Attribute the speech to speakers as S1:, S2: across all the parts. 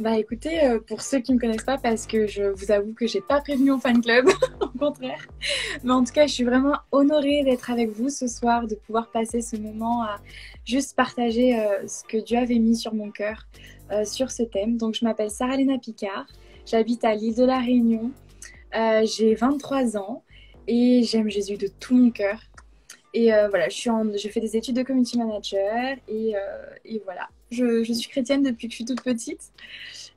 S1: Bah écoutez, euh, pour ceux qui ne me connaissent pas, parce que je vous avoue que j'ai pas prévenu mon fan club, au contraire. Mais en tout cas, je suis vraiment honorée d'être avec vous ce soir, de pouvoir passer ce moment à juste partager euh, ce que Dieu avait mis sur mon cœur euh, sur ce thème. Donc je m'appelle Sarah Lena Picard, j'habite à l'île de la Réunion, j'ai 23 ans et j'aime Jésus de tout mon cœur. Et voilà, je, suis en, je fais des études de community manager et, et voilà, je, je, suis chrétienne depuis que je suis toute petite.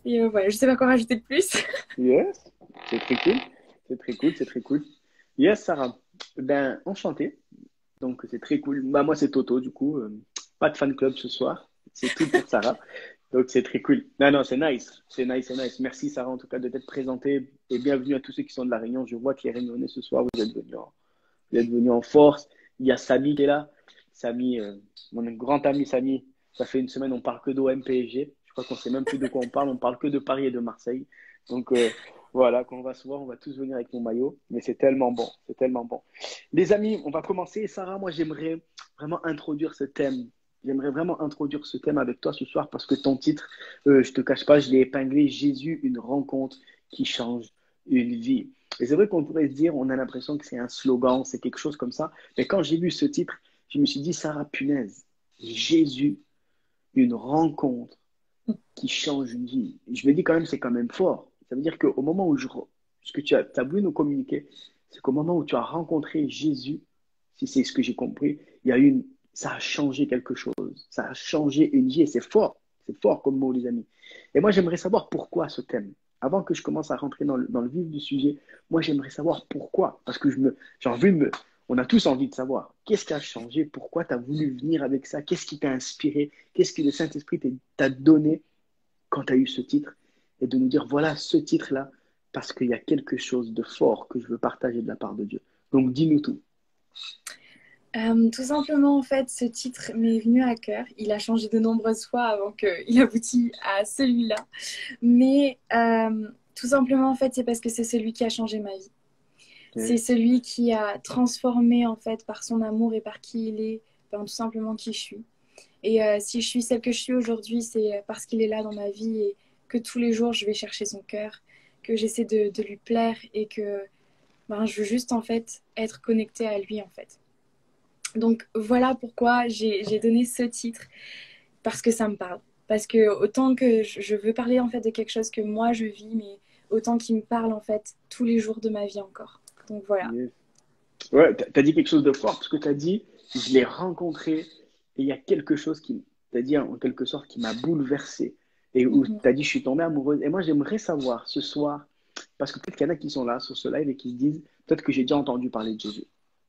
S1: Et euh, voilà, je sais pas quoi rajouter de plus.
S2: yes, c'est très cool. C'est très cool, c'est très cool. Yes, Sarah. Ben, enchanté. Donc, c'est très cool. Bah, moi, c'est Toto, du coup. Euh, pas de fan club ce soir. C'est tout pour Sarah. Donc, c'est très cool. Non, non, c'est nice. C'est nice, c'est nice. Merci, Sarah, en tout cas, de t'être présentée. Et bienvenue à tous ceux qui sont de la Réunion. Je vois que les Réunionnais ce soir, vous êtes venus en, vous êtes venus en force. Il y a Samy qui est là. Samy, euh, mon grand ami Samy, ça fait une semaine, on parle que d'OM PSG. Je crois qu'on sait même plus de quoi on parle. On parle que de Paris et de Marseille. Donc euh, voilà, quand on va se voir, on va tous venir avec mon maillot. Mais c'est tellement bon, c'est tellement bon. Les amis, on va commencer. Sarah, moi, j'aimerais vraiment introduire ce thème. J'aimerais vraiment introduire ce thème avec toi ce soir parce que ton titre, euh, je te cache pas, je l'ai épinglé. Jésus, une rencontre qui change une vie. Et c'est vrai qu'on pourrait se dire, on a l'impression que c'est un slogan, c'est quelque chose comme ça. Mais quand j'ai lu ce titre, je me suis dit, Sarah, punaise, Jésus, une rencontre qui change une vie. Je me dis quand même, c'est quand même fort. Ça veut dire qu'au moment où je, ce que tu as, as voulu nous communiquer, c'est qu'au moment où tu as rencontré Jésus, si c'est ce que j'ai compris, il y a une, ça a changé quelque chose. Ça a changé une vie et c'est fort. C'est fort comme mot, les amis. Et moi, j'aimerais savoir pourquoi ce thème. Avant que je commence à rentrer dans le, vif du sujet, moi, j'aimerais savoir pourquoi. Parce que je j'ai envie de me, on a tous envie de savoir qu'est-ce qui a changé, pourquoi tu as voulu venir avec ça, qu'est-ce qui t'a inspiré, qu'est-ce que le Saint-Esprit t'a donné quand tu as eu ce titre, et de nous dire, voilà ce titre-là, parce qu'il y a quelque chose de fort que je veux partager de la part de Dieu. Donc dis-nous tout.
S1: Euh, tout simplement, en fait, ce titre m'est venu à cœur. Il a changé de nombreuses fois avant qu'il aboutisse à celui-là. Mais euh, tout simplement, en fait, c'est parce que c'est celui qui a changé ma vie. C'est celui qui a transformé en fait par son amour et par qui il est, ben, tout simplement qui je suis. Et euh, si je suis celle que je suis aujourd'hui, c'est parce qu'il est là dans ma vie et que tous les jours je vais chercher son cœur, que j'essaie de, lui plaire et que ben, je veux juste en fait être connectée à lui en fait. Donc voilà pourquoi j'ai donné ce titre parce que ça me parle. Parce que autant que je veux parler en fait de quelque chose que moi je vis, mais autant qu'il me parle en fait tous les jours de ma vie encore. Donc voilà.
S2: Ouais, tu as dit quelque chose de fort parce que tu as dit, je l'ai rencontré et il y a quelque chose qui, tu dit en quelque sorte, qui m'a bouleversé et où mhm. tu as dit, je suis tombée amoureuse. Et moi, j'aimerais savoir ce soir, parce que peut-être qu'il y en a qui sont là sur ce live et qui se disent, peut-être que j'ai déjà entendu parler de Jésus.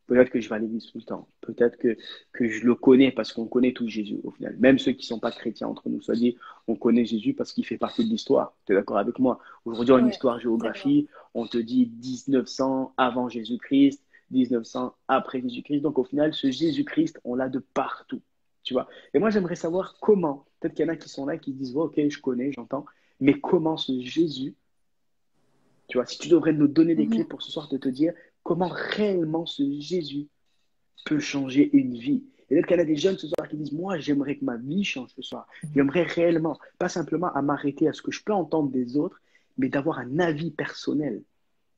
S2: Peut-être que je vais à l'église tout le temps. Peut-être que, que je le connais parce qu'on connaît tout Jésus au final. Même ceux qui ne sont pas chrétiens entre nous, soit dit, on connaît Jésus parce qu'il fait partie de l'histoire. Tu es d'accord avec moi? Aujourd'hui, en histoire géographie, on te dit 1900 avant Jésus-Christ, 1900 après Jésus-Christ. Donc au final, ce Jésus-Christ, on l'a de partout. Tu vois? Et moi, j'aimerais savoir comment. Peut-être qu'il y en a qui sont là qui disent, ok, je connais, j'entends. Mais comment ce Jésus, tu vois, si tu devrais nous donner des mhm. clés pour ce soir de te dire, comment réellement ce Jésus peut changer une vie? Et peut-être qu'il y a des jeunes ce soir qui disent, moi, j'aimerais que ma vie change ce soir. J'aimerais réellement, pas simplement à m'arrêter à ce que je peux entendre des autres, mais d'avoir un avis personnel.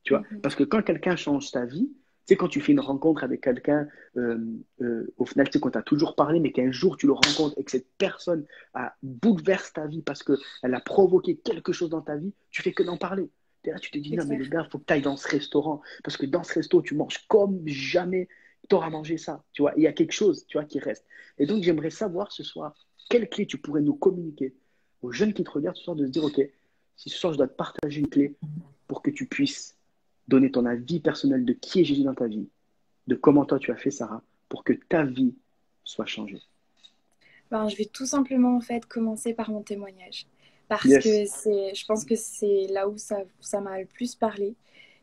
S2: Tu vois? Mm-hmm. Parce que quand quelqu'un change ta vie, tu sais, quand tu fais une rencontre avec quelqu'un, euh, euh, au final, tu sais, quand tu as toujours parlé, mais qu'un jour tu le rencontres et que cette personne a bouleverse ta vie parce qu'elle a provoqué quelque chose dans ta vie, tu fais que d'en parler là, tu te dis, non, mais les gars, il faut que tu ailles dans ce restaurant. Parce que dans ce resto, tu manges comme jamais tu auras mangé ça. Tu vois, il y a quelque chose, tu vois, qui reste. Et donc, j'aimerais savoir ce soir, quelle clé tu pourrais nous communiquer aux jeunes qui te regardent ce soir de se dire, OK, si ce soir, je dois te partager une clé pour que tu puisses donner ton avis personnel de qui est Jésus dans ta vie, de comment toi tu as fait, Sarah, pour que ta vie soit changée.
S1: Ben, je vais tout simplement en fait commencer par mon témoignage parce que c'est, je pense que c'est là où ça, ça m'a le plus parlé.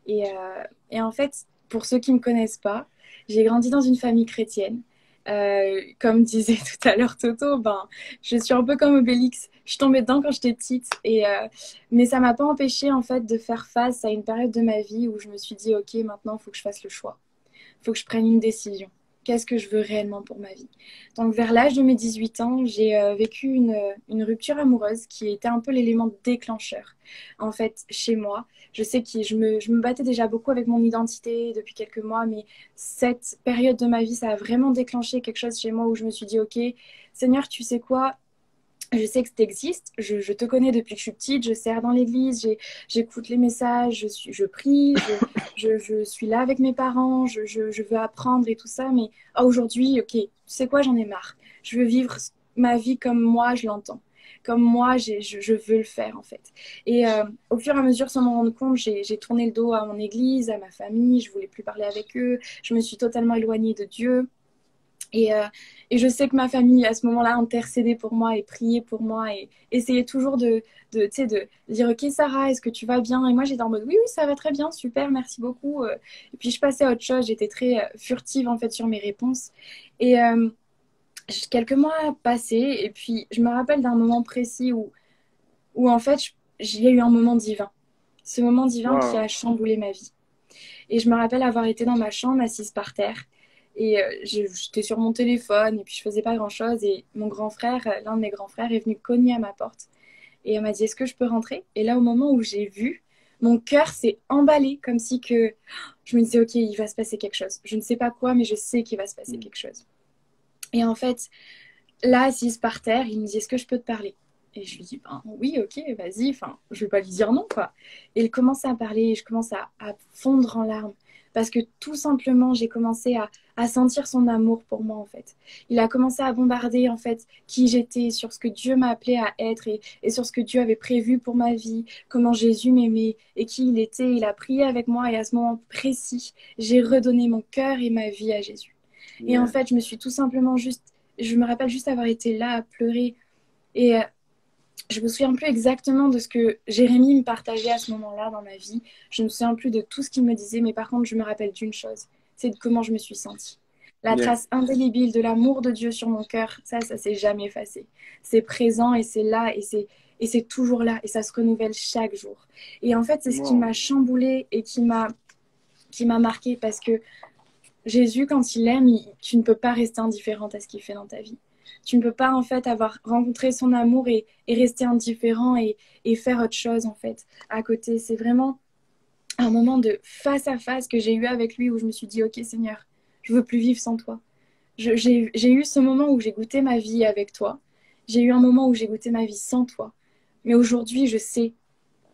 S1: Et, euh, et, en fait, pour ceux qui ne me connaissent pas, j'ai grandi dans une famille chrétienne. Euh, comme disait tout à l'heure Toto, ben, je suis un peu comme Obélix. Je tombée dedans quand j'étais petite, et, euh, mais ça m'a pas empêché en fait de faire face à une période de ma vie où je me suis dit ok maintenant il faut que je fasse le choix, il faut que je prenne une décision. Qu'est-ce que je veux réellement pour ma vie. Donc vers l'âge de mes 18 ans, j'ai euh, vécu une, rupture amoureuse qui était un peu l'élément déclencheur. En fait, chez moi, je sais que je me, je me battais déjà beaucoup avec mon identité depuis quelques mois, mais cette période de ma vie, ça a vraiment déclenché quelque chose chez moi où je me suis dit, ok, Seigneur, tu sais quoi, je sais que tu existes, je, te connais depuis que je suis petite, je sers dans l'église, j'écoute les messages, je, suis, je prie, je, suis là avec mes parents, je, veux apprendre et tout ça, mais ah, aujourd'hui, ok, tu sais quoi, j'en ai marre. Je veux vivre ma vie comme moi, je l'entends, comme moi, je, veux le faire en fait. Et euh, au fur et à mesure, sans m'en rendre compte, j'ai tourné le dos à mon église, à ma famille, je voulais plus parler avec eux, je me suis totalement éloignée de Dieu. Et, euh, et, je sais que ma famille, à ce moment-là, intercédait pour moi et priait pour moi et essayait toujours de, de, de dire Ok, Sarah, est-ce que tu vas bien? Et moi, j'étais en mode Oui, oui, ça va très bien, super, merci beaucoup. Euh. Et puis, je passais à autre chose, j'étais très euh, furtive en fait sur mes réponses. Et quelques mois passés, et puis je me rappelle d'un moment précis où, où en fait, j'ai eu un moment divin. Ce moment divin qui a chamboulé ma vie. Et je me rappelle avoir été dans ma chambre, assise par terre. Et euh, j'étais sur mon téléphone et puis je faisais pas grand chose. Et mon grand frère, euh, l'un de mes grands frères, est venu cogner à ma porte. Et elle m'a dit Est-ce que je peux rentrer? Et là, au moment où j'ai vu, mon cœur s'est emballé comme si que je me disais Ok, il va se passer quelque chose. Je ne sais pas quoi, mais je sais qu'il va se passer mm. quelque chose. Et en fait, là, assise par terre, il me dit Est-ce que je peux te parler? Et je lui dis, ben, oui, ok, vas-y, enfin, je vais pas lui dire non, quoi. Et il commence à parler, et je commence à, à fondre en larmes parce que tout simplement, j'ai commencé à, sentir son amour pour moi, en fait. Il a commencé à bombarder, en fait, qui j'étais, sur ce que Dieu m'a appelé à être et, sur ce que Dieu avait prévu pour ma vie, comment Jésus m'aimait et qui il était. Il a prié avec moi et à ce moment précis, j'ai redonné mon cœur et ma vie à Jésus. Et en fait, je me suis tout simplement juste, je me rappelle juste avoir été là à pleurer et je me souviens plus exactement de ce que Jérémie me partageait à ce moment-là dans ma vie. Je ne me souviens plus de tout ce qu'il me disait, mais par contre, je me rappelle d'une chose, c'est de comment je me suis sentie. La trace indélébile de l'amour de Dieu sur mon cœur, ça, ça s'est jamais effacé. C'est présent et c'est là et c'est et c'est toujours là et ça se renouvelle chaque jour. Et en fait, c'est ce qui m'a chamboulé et qui m'a qui m'a marqué parce que Jésus, quand il aime, tu ne peux pas rester indifférente à ce qu'il fait dans ta vie. Tu ne peux pas en fait avoir rencontré son amour et, rester indifférent et, faire autre chose en fait à côté. C'est vraiment un moment de face à face que j'ai eu avec lui où je me suis dit ok Seigneur, je veux plus vivre sans toi. J'ai eu ce moment où j'ai goûté ma vie avec toi. J'ai eu un moment où j'ai goûté ma vie sans toi. Mais aujourd'hui, je sais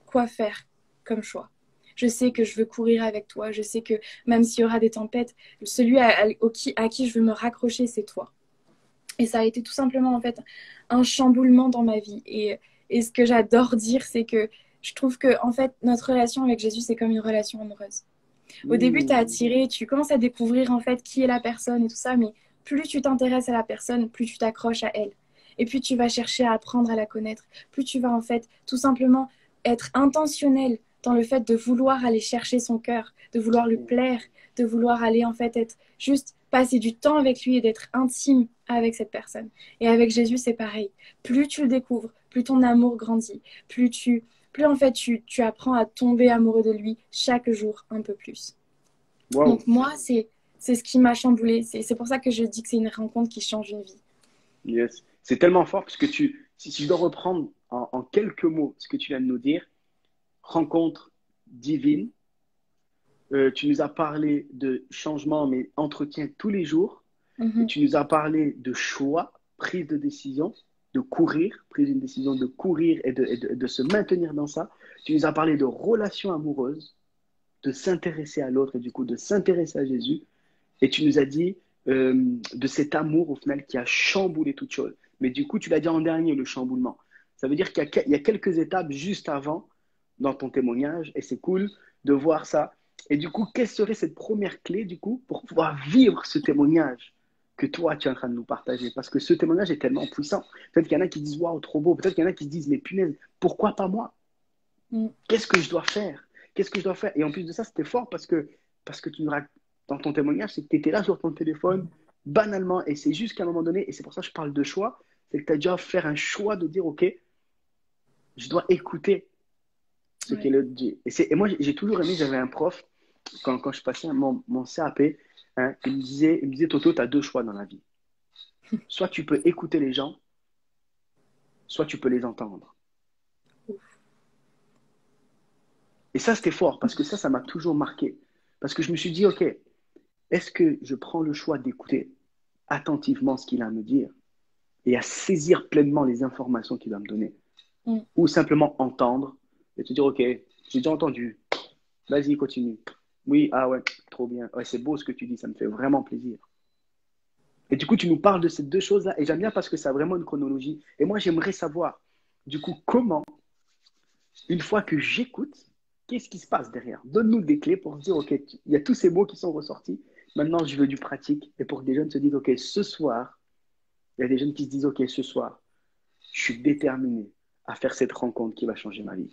S1: quoi faire comme choix. Je sais que je veux courir avec toi. Je sais que même s'il y aura des tempêtes, celui à qui je veux me raccrocher, c'est toi. Et ça a été tout simplement en fait un chamboulement dans ma vie. Et, et ce que j'adore dire, c'est que je trouve que en fait notre relation avec Jésus, c'est comme une relation amoureuse. Au début, tu es attiré, tu commences à découvrir en fait qui est la personne et tout ça, mais plus tu t'intéresses à la personne, plus tu t'accroches à elle. Et puis tu vas chercher à apprendre à la connaître. Plus tu vas en fait tout simplement être intentionnel dans le fait de vouloir aller chercher son cœur, de vouloir lui plaire, de vouloir aller en fait être juste passer du temps avec lui et d'être intime avec cette personne. Et avec Jésus, c'est pareil. Plus tu le découvres, plus ton amour grandit, plus tu, plus en fait tu, tu apprends à tomber amoureux de lui chaque jour un peu plus. Donc moi, c'est c'est ce qui m'a chamboulé. C'est pour ça que je dis que c'est une rencontre qui change une vie.
S2: Yes. C'est tellement fort parce que tu, si, je dois reprendre en, en, quelques mots ce que tu viens de nous dire, rencontre divine, euh, tu nous as parlé de changement, mais entretien tous les jours. Mhm. tu nous as parlé de choix, prise de décision, de courir, prise d'une décision de courir et de, de, se maintenir dans ça. Tu nous as parlé de relations amoureuses, de s'intéresser à l'autre et du coup de s'intéresser à Jésus. Et tu nous as dit euh, de cet amour au final qui a chamboulé toute chose. Mais du coup, tu l'as dit en dernier, le chamboulement. Ça veut dire qu'il y, y, a quelques étapes juste avant dans ton témoignage et c'est cool de voir ça. Et du coup, quelle serait cette première clé, du coup, pour pouvoir vivre ce témoignage? Que toi, tu es en train de nous partager Parce que ce témoignage est tellement puissant. Peut-être qu'il y en a qui disent, waouh, trop beau. Peut-être qu'il y en a qui se disent, mais punaise, pourquoi pas moi mm. Qu'est-ce que je dois faire Qu'est-ce que je dois faire Et en plus de ça, c'était fort parce que, parce que tu nous dans ton témoignage, c'est que tu étais là sur ton téléphone, banalement, et c'est juste qu'à un moment donné, et c'est pour ça que je parle de choix, c'est que tu as déjà fait un choix de dire, OK, je dois écouter ce qu'est le dit. Et, et moi, j'ai toujours aimé, j'avais un prof quand, quand je passais mon, mon CAP, hein, il, me disait, il me disait, Toto, tu as deux choix dans la vie. Soit tu peux écouter les gens, soit tu peux les entendre. Et ça, c'était fort, parce que ça, ça m'a toujours marqué. Parce que je me suis dit, OK, est-ce que je prends le choix d'écouter attentivement ce qu'il a à me dire et à saisir pleinement les informations qu'il va me donner?
S1: Mm.
S2: Ou simplement entendre et te dire, OK, j'ai déjà entendu, vas-y, continue. Oui, ah ouais, trop bien. Ouais, c'est beau ce que tu dis, ça me fait vraiment plaisir. Et du coup, tu nous parles de ces deux choses-là, et j'aime bien parce que ça a vraiment une chronologie. Et moi, j'aimerais savoir, du coup, comment, une fois que j'écoute, qu'est-ce qui se passe derrière? Donne-nous des clés pour dire, OK, il y a tous ces mots qui sont ressortis. Maintenant, je veux du pratique. Et pour que des jeunes se disent, OK, ce soir, il y a des jeunes qui se disent, OK, ce soir, je suis déterminé à faire cette rencontre qui va changer ma vie.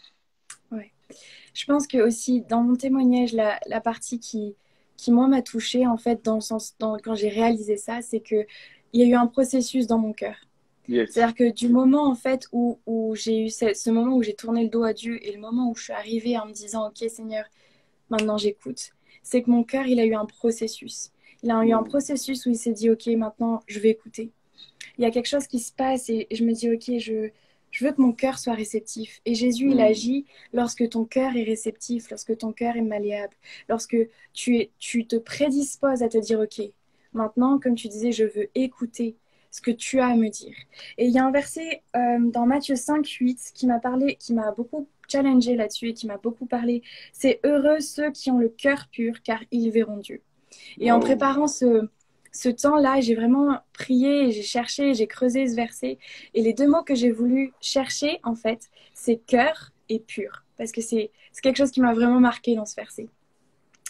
S1: Je pense que aussi, dans mon témoignage, la, la partie qui, qui moi, m'a touchée, en fait, dans le sens, dans, quand j'ai réalisé ça, c'est qu'il y a eu un processus dans mon cœur.
S2: Yes.
S1: C'est-à-dire que du moment en fait où, où j'ai eu ce, ce, moment où j'ai tourné le dos à Dieu et le moment où je suis arrivée en me disant ok Seigneur maintenant j'écoute c'est que mon cœur il a eu un processus il a eu un processus où il s'est dit ok maintenant je vais écouter il y a quelque chose qui se passe et je me dis ok je, je veux que mon cœur soit réceptif et Jésus il agit lorsque ton cœur est réceptif lorsque ton cœur est malléable lorsque tu, es, tu te prédisposes à te dire ok maintenant comme tu disais je veux écouter ce que tu as à me dire. Et il y a un verset euh, dans Matthieu 5, 8 qui m'a parlé, qui m'a beaucoup challengé là-dessus et qui m'a beaucoup parlé. C'est heureux ceux qui ont le cœur pur car ils verront Dieu. Et wow. en préparant ce, ce temps-là, j'ai vraiment prié, j'ai cherché, j'ai creusé ce verset. Et les deux mots que j'ai voulu chercher, en fait, c'est cœur et pur. Parce que c'est quelque chose qui m'a vraiment marqué dans ce verset.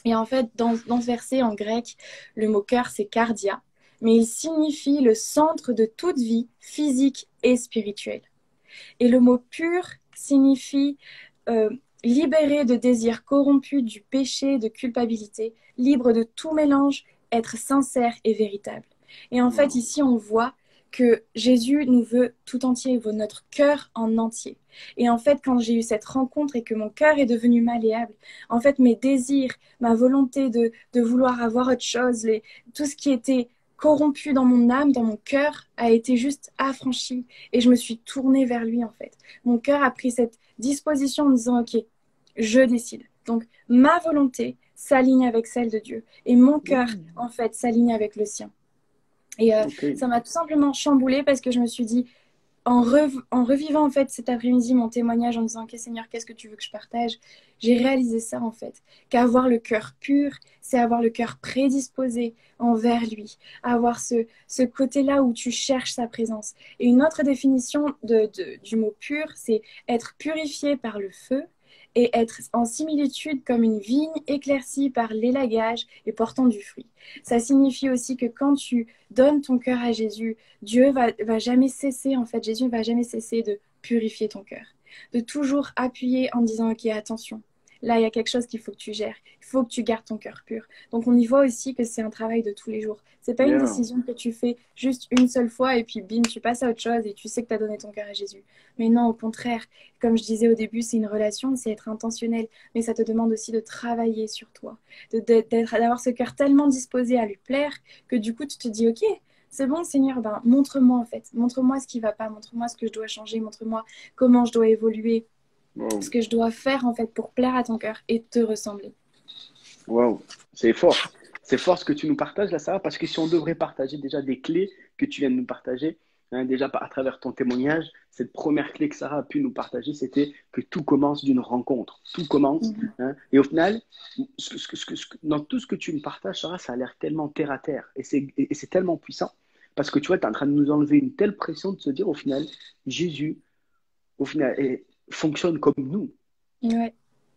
S1: Et en fait, dans, dans ce verset en grec, le mot cœur, c'est cardia mais il signifie le centre de toute vie physique et spirituelle. Et le mot pur signifie euh, libéré de désirs corrompus, du péché, de culpabilité, libre de tout mélange, être sincère et véritable. Et en fait, ici, on voit que Jésus nous veut tout entier, il veut notre cœur en entier. Et en fait, quand j'ai eu cette rencontre et que mon cœur est devenu malléable, en fait, mes désirs, ma volonté de, de vouloir avoir autre chose, les, tout ce qui était corrompu dans mon âme, dans mon cœur, a été juste affranchi et je me suis tournée vers lui en fait. Mon cœur a pris cette disposition en me disant ok, je décide. Donc ma volonté s'aligne avec celle de Dieu et mon cœur en fait s'aligne avec le sien. Et euh, okay. ça m'a tout simplement chamboulée parce que je me suis dit en, rev en revivant en fait cet après-midi mon témoignage en disant ok Seigneur qu'est-ce que tu veux que je partage? J'ai réalisé ça en fait qu'avoir le cœur pur c'est avoir le cœur prédisposé envers lui avoir ce, ce côté là où tu cherches sa présence et une autre définition de, de, du mot pur c'est être purifié par le feu et être en similitude comme une vigne éclaircie par l'élagage et portant du fruit. Ça signifie aussi que quand tu donnes ton cœur à Jésus, Dieu va, va jamais cesser, en fait, Jésus va jamais cesser de purifier ton cœur, de toujours appuyer en disant, ok, attention, là, il y a quelque chose qu'il faut que tu gères. Il faut que tu gardes ton cœur pur. Donc, on y voit aussi que c'est un travail de tous les jours. C'est pas yeah. une décision que tu fais juste une seule fois et puis bim, tu passes à autre chose et tu sais que tu as donné ton cœur à Jésus. Mais non, au contraire, comme je disais au début, c'est une relation, c'est être intentionnel, mais ça te demande aussi de travailler sur toi, d'avoir ce cœur tellement disposé à lui plaire que du coup, tu te dis, ok, c'est bon Seigneur, ben, montre-moi en fait, montre-moi ce qui va pas, montre-moi ce que je dois changer, montre-moi comment je dois évoluer, wow. ce que je dois faire en fait pour plaire à ton cœur et te ressembler.
S2: Waouh, c'est fort. C'est fort ce que tu nous partages là, Sarah, parce que si on devrait partager déjà des clés que tu viens de nous partager, hein, déjà à travers ton témoignage, cette première clé que Sarah a pu nous partager, c'était que tout commence d'une rencontre. Tout commence. Mm -hmm. hein, et au final, ce, ce, ce, dans tout ce que tu nous partages, Sarah, ça a l'air tellement terre à terre. Et c'est tellement puissant. Parce que tu vois, tu es en train de nous enlever une telle pression de se dire, au final, Jésus, au final, fonctionne comme nous.
S1: Ouais,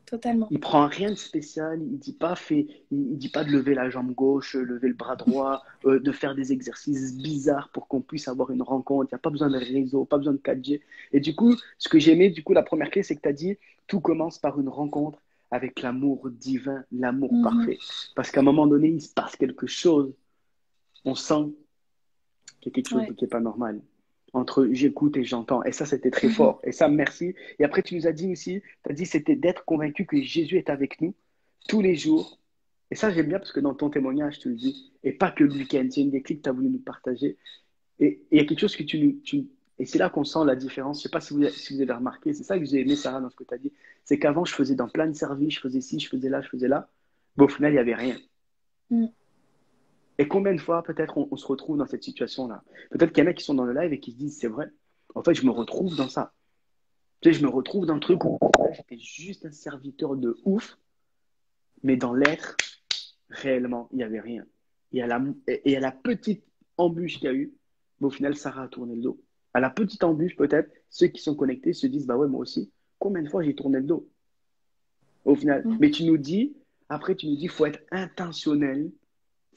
S1: totalement.
S2: Il prend rien de spécial. Il dit pas fait, il, il dit pas de lever la jambe gauche, lever le bras droit, euh, de faire des exercices bizarres pour qu'on puisse avoir une rencontre. Il n'y a pas besoin de réseau, pas besoin de 4G. Et du coup, ce que j'ai aimé, du coup, la première clé, c'est que tu as dit, tout commence par une rencontre avec l'amour divin, l'amour
S1: Mhm.
S2: parfait. Parce qu'à un moment donné, il se passe quelque chose. On sent qu'il y a quelque chose
S1: Ouais.
S2: qui n'est pas normal entre j'écoute et j'entends. Et ça, c'était très
S1: Mhm.
S2: fort. Et ça, merci. Et après, tu nous as dit aussi, tu as dit, c'était d'être convaincu que Jésus est avec nous tous les jours Et ça, j'aime bien parce que dans ton témoignage, tu le dis, et pas que le week-end, c'est une des clés que tu as voulu nous partager. Et il y a quelque chose que tu, tu et c'est là qu'on sent la différence. Je ne sais pas si vous, si vous avez remarqué, c'est ça que j'ai aimé, Sarah, dans ce que tu as dit. C'est qu'avant, je faisais dans plein de services, je faisais ci, je faisais là, je faisais là. Mais au final, il n'y avait rien. Mm. Et combien de fois, peut-être, on, se retrouve dans cette situation-là? Peut-être qu'il y en a qui sont dans le live et qui se disent, c'est vrai, en fait, je me retrouve dans ça. Tu sais, je me retrouve dans le truc où j'étais juste un serviteur de ouf, mais dans l'être, réellement, il n'y avait rien. Et à, la, et à la petite embûche qu'il y a eu, au final, Sarah a tourné le dos. À la petite embûche, peut-être, ceux qui sont connectés se disent, bah ouais, moi aussi, combien de fois j'ai tourné le dos? Au final. Mais tu nous dis, après, tu nous dis, il faut être intentionnel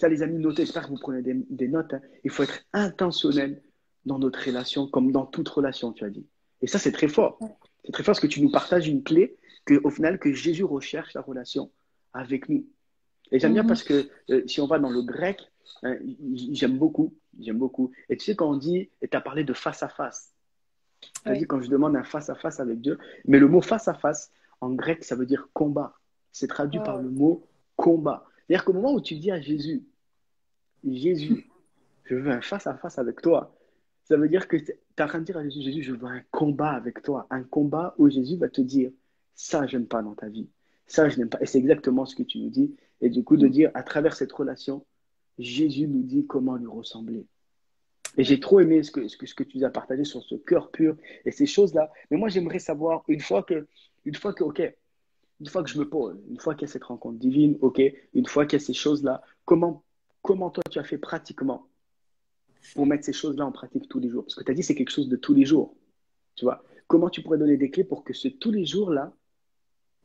S2: ça, les amis, notez, j'espère que vous prenez des, notes. Hein. Il faut être intentionnel dans notre relation, comme dans toute relation, tu as dit. Et ça, c'est très fort. C'est très fort parce que tu nous partages une clé que, au final, que Jésus recherche la relation avec nous. Et j'aime bien mhm. parce que euh, si on va dans le grec, hein, j'aime beaucoup, j'aime beaucoup. Et tu sais, quand on dit, et tu as parlé de face à face, tu as dit quand je demande un face à face avec Dieu, mais le mot face à face, en grec, ça veut dire combat. C'est traduit par le mot combat. C'est-à-dire qu'au moment où tu dis à Jésus, Jésus, je veux un face-à-face avec toi. Ça veut dire que tu es en train de dire à Jésus, Jésus, je veux un combat avec toi. Un combat où Jésus va te dire, ça, je n'aime pas dans ta vie. Ça, je n'aime pas. Et c'est exactement ce que tu nous dis. Et du coup, de dire, à travers cette relation, Jésus nous dit comment lui ressembler. Et j'ai trop aimé ce que, ce, que, ce que tu as partagé sur ce cœur pur et ces choses-là. Mais moi, j'aimerais savoir, une fois que, une fois que, OK, une fois que je me pose, une fois qu'il y a cette rencontre divine, OK, une fois qu'il y a ces choses-là, comment comment toi tu as fait pratiquement pour mettre ces choses-là en pratique tous les jours? Parce que tu as dit c'est quelque chose de tous les jours. Tu vois Comment tu pourrais donner des clés pour que ce tous les jours-là,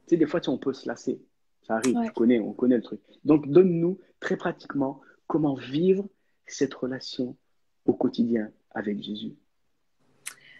S2: tu sais, des fois, on peut se lasser. Ça arrive, tu connais, on connaît le truc. Donc, donne-nous très pratiquement comment vivre cette relation au quotidien avec Jésus.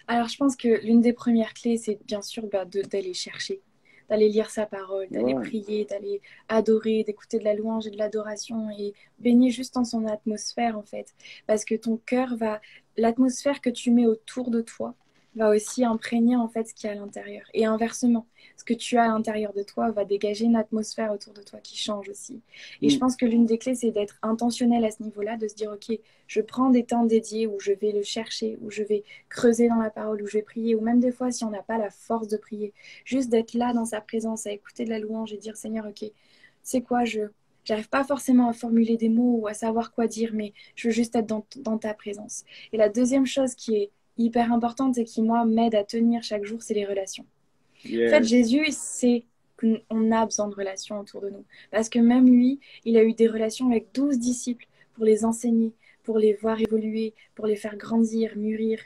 S1: Alors, je pense que l'une des premières clés, c'est bien sûr bah, d'aller chercher d'aller lire sa parole, d'aller prier, d'aller adorer, d'écouter de la louange et de l'adoration et baigner juste dans son atmosphère en fait. Parce que ton cœur va, l'atmosphère que tu mets autour de toi, va aussi imprégner en fait ce qu'il y a à l'intérieur. Et inversement, ce que tu as à l'intérieur de toi va dégager une atmosphère autour de toi qui change aussi. Et je pense que l'une des clés, c'est d'être intentionnel à ce niveau-là, de se dire, OK, je prends des temps dédiés où je vais le chercher, où je vais creuser dans la parole, où je vais prier, ou même des fois, si on n'a pas la force de prier, juste d'être là dans sa présence, à écouter de la louange et dire, Seigneur, OK, c'est quoi je... J'arrive pas forcément à formuler des mots ou à savoir quoi dire, mais je veux juste être dans, dans ta présence. Et la deuxième chose qui est hyper importante et qui, moi, m'aide à tenir chaque jour, c'est les relations. En fait, Jésus, c'est qu'on a besoin de relations autour de nous. Parce que même lui, il a eu des relations avec douze disciples pour les enseigner, pour les voir évoluer, pour les faire grandir, mûrir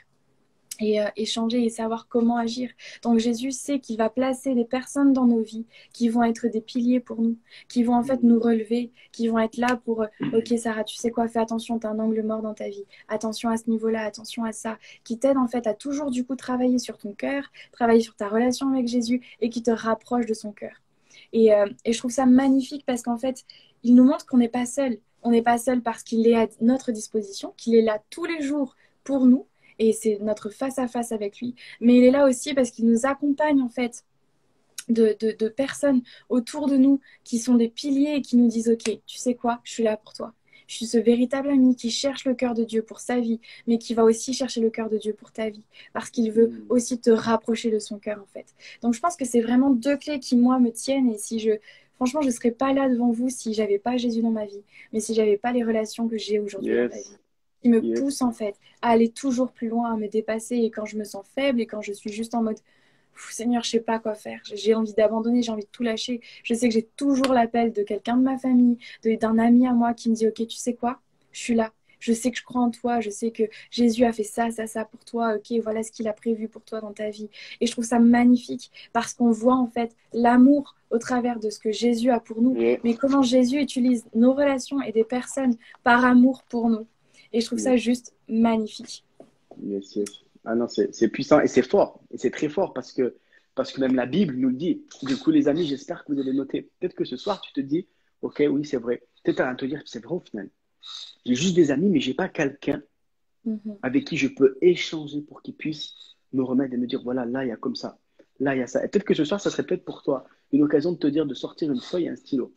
S1: et euh, échanger et savoir comment agir. Donc Jésus sait qu'il va placer des personnes dans nos vies qui vont être des piliers pour nous, qui vont en fait nous relever, qui vont être là pour euh, OK Sarah, tu sais quoi, fais attention, tu as un angle mort dans ta vie. Attention à ce niveau-là, attention à ça, qui t'aide en fait à toujours du coup travailler sur ton cœur, travailler sur ta relation avec Jésus et qui te rapproche de son cœur. Et, euh, et je trouve ça magnifique parce qu'en fait, il nous montre qu'on n'est pas seul. On n'est pas seul parce qu'il est à notre disposition, qu'il est là tous les jours pour nous et c'est notre face-à-face avec lui. Mais il est là aussi parce qu'il nous accompagne en fait de, de, personnes autour de nous qui sont des piliers et qui nous disent, OK, tu sais quoi, je suis là pour toi. Je suis ce véritable ami qui cherche le cœur de Dieu pour sa vie, mais qui va aussi chercher le cœur de Dieu pour ta vie, parce qu'il veut mm. aussi te rapprocher de son cœur, en fait. Donc, je pense que c'est vraiment deux clés qui, moi, me tiennent. Et si je, franchement, je ne serais pas là devant vous si j'avais pas Jésus dans ma vie, mais si j'avais pas les relations que j'ai aujourd'hui dans ma vie qui me pousse en fait à aller toujours plus loin, à me dépasser. Et quand je me sens faible et quand je suis juste en mode Seigneur, je sais pas quoi faire, j'ai envie d'abandonner, j'ai envie de tout lâcher. Je sais que j'ai toujours l'appel de quelqu'un de ma famille, d'un ami à moi qui me dit Ok, tu sais quoi, je suis là. Je sais que je crois en toi, je sais que Jésus a fait ça, ça, ça pour toi. Ok, voilà ce qu'il a prévu pour toi dans ta vie. Et je trouve ça magnifique parce qu'on voit en fait l'amour au travers de ce que Jésus a pour nous, mais comment Jésus utilise nos relations et des personnes par amour pour nous. Et je trouve ça juste magnifique.
S2: Yes, yes. Ah non, c'est puissant et c'est fort. Et c'est très fort parce que, parce que même la Bible nous le dit. Du coup, les amis, j'espère que vous allez noter. Peut-être que ce soir, tu te dis, OK, oui, c'est vrai. Peut-être à te dire, c'est vrai au final. J'ai juste des amis, mais j'ai pas quelqu'un mm-hmm. avec qui je peux échanger pour qu'il puisse me remettre et me dire, voilà, là, il y a comme ça. Là, il y a ça. Et peut-être que ce soir, ça serait peut-être pour toi une occasion de te dire de sortir une feuille et un stylo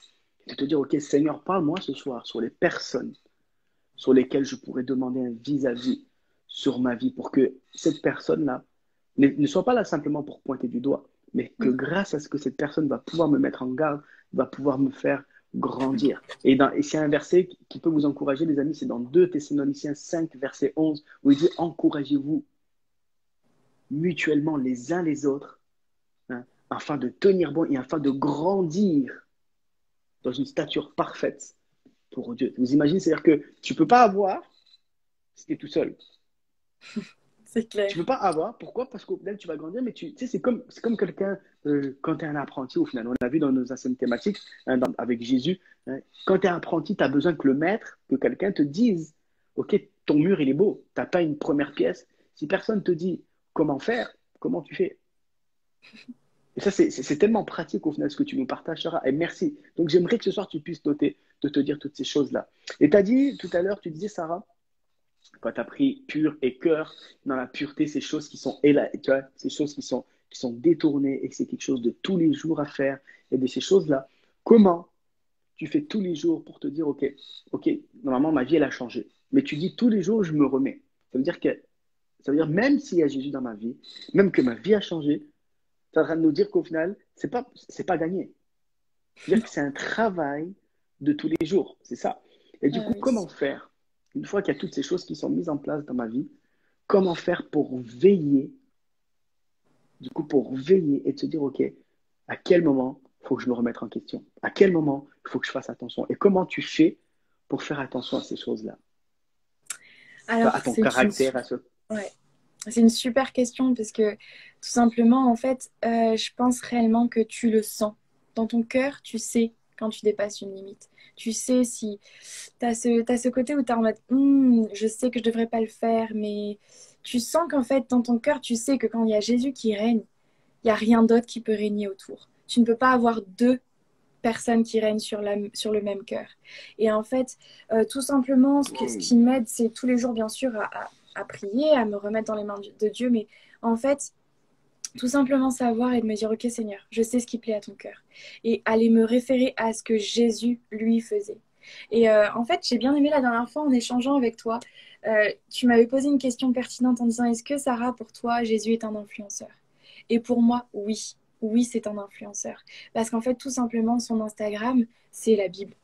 S2: de te dire, OK, Seigneur, parle-moi ce soir sur les personnes sur lesquelles je pourrais demander un vis-à-vis sur ma vie pour que cette personne-là ne, ne, soit pas là simplement pour pointer du doigt, mais que grâce à ce que cette personne va pouvoir me mettre en garde, va pouvoir me faire grandir. Et, dans, et c'est un verset qui peut vous encourager, les amis, c'est dans 2 Thessaloniciens 5, verset 11, où il dit Encouragez-vous mutuellement les uns les autres, hein, afin de tenir bon et afin de grandir dans une stature parfaite pour Dieu. Vous imaginez, c'est-à-dire que tu ne peux pas avoir si tu es tout seul.
S1: C'est clair.
S2: Tu ne peux pas avoir. Pourquoi? Parce qu'au final, tu vas grandir, mais tu, tu sais, c'est comme, c'est comme quelqu'un, euh, quand tu es un apprenti, au final, on l'a vu dans nos anciennes thématiques, hein, dans, avec Jésus, hein, quand tu es apprenti, tu as besoin que le maître, que quelqu'un te dise, OK, ton mur, il est beau, tu n'as pas une première pièce. Si personne te dit comment faire, comment tu fais? Et ça, c'est tellement pratique au final ce que tu nous partages, Sarah. Et merci. Donc, j'aimerais que ce soir, tu puisses noter, de te dire toutes ces choses-là. Et tu as dit tout à l'heure, tu disais, Sarah, quand tu as pris pur et cœur, dans la pureté, ces choses qui sont, tu vois, ces choses qui sont, qui sont détournées et que c'est quelque chose de tous les jours à faire et de ces choses-là, comment tu fais tous les jours pour te dire, OK, OK, normalement, ma vie, elle a changé. Mais tu dis tous les jours, je me remets. Ça veut dire que, ça veut dire même s'il y a Jésus dans ma vie, même que ma vie a changé, ça va nous dire qu'au final, c'est pas, c'est pas gagné. Que c'est un travail de tous les jours, c'est ça. Et du coup, comment faire une fois qu'il y a toutes ces choses qui sont mises en place dans ma vie, comment faire pour veiller, du coup, pour veiller et te dire, OK, à quel moment il faut que je me remette en question? À quel moment il faut que je fasse attention? Et comment tu fais pour faire attention à ces choses-là?
S1: Alors,
S2: À ton caractère,
S1: une...
S2: à ce...
S1: Ouais. C'est une super question parce que tout simplement, en fait, euh, je pense réellement que tu le sens. Dans ton cœur, tu sais quand tu dépasses une limite. Tu sais si tu as ce, as ce côté où tu es en mode hm, je sais que je devrais pas le faire, mais tu sens qu'en fait, dans ton cœur, tu sais que quand il y a Jésus qui règne, il n'y a rien d'autre qui peut régner autour. Tu ne peux pas avoir deux personnes qui règnent sur, la, sur le même cœur. Et en fait, euh, tout simplement, ce, que, ce qui m'aide, c'est tous les jours, bien sûr, à, à, à, prier, à me remettre dans les mains de Dieu, mais en fait, tout simplement savoir et de me dire, ok Seigneur, je sais ce qui plaît à ton cœur. Et aller me référer à ce que Jésus lui faisait. Et euh, en fait, j'ai bien aimé la dernière fois en échangeant avec toi, euh, tu m'avais posé une question pertinente en disant, est-ce que Sarah, pour toi, Jésus est un influenceur? Et pour moi, oui. Oui, c'est un influenceur. Parce qu'en fait, tout simplement, son Instagram, c'est la Bible.